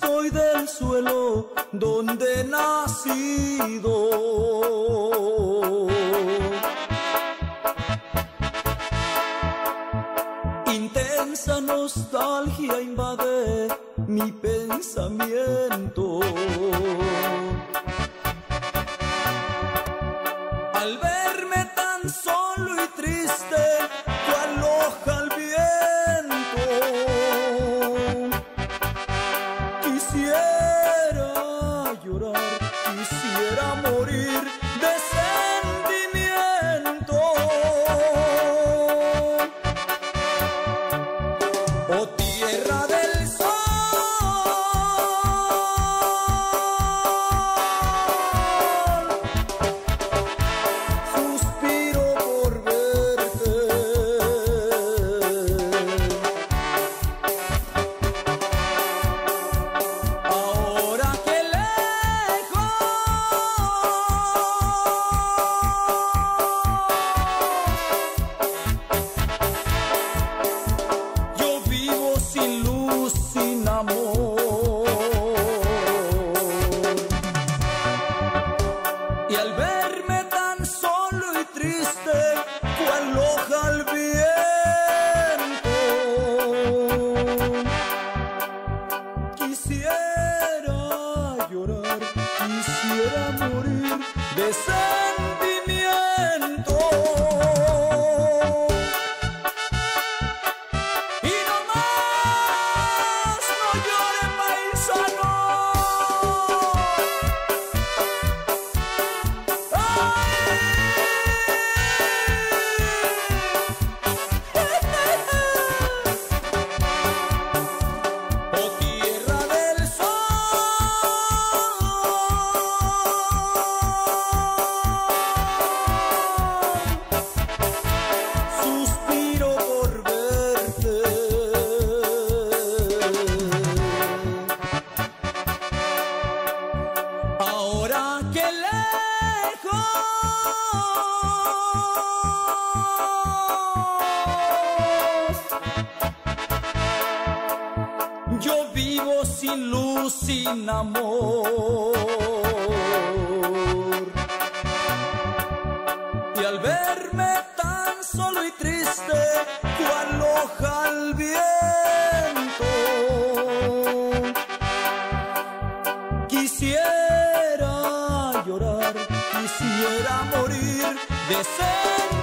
estoy del suelo donde he nacido. Intensa nostalgia invade mi pensamiento. Quisiera llorar, quisiera morir de. Sin luz, sin amor. Y al verme tan solo y triste, cual hoja al viento, quisiera llorar, quisiera morir de sed.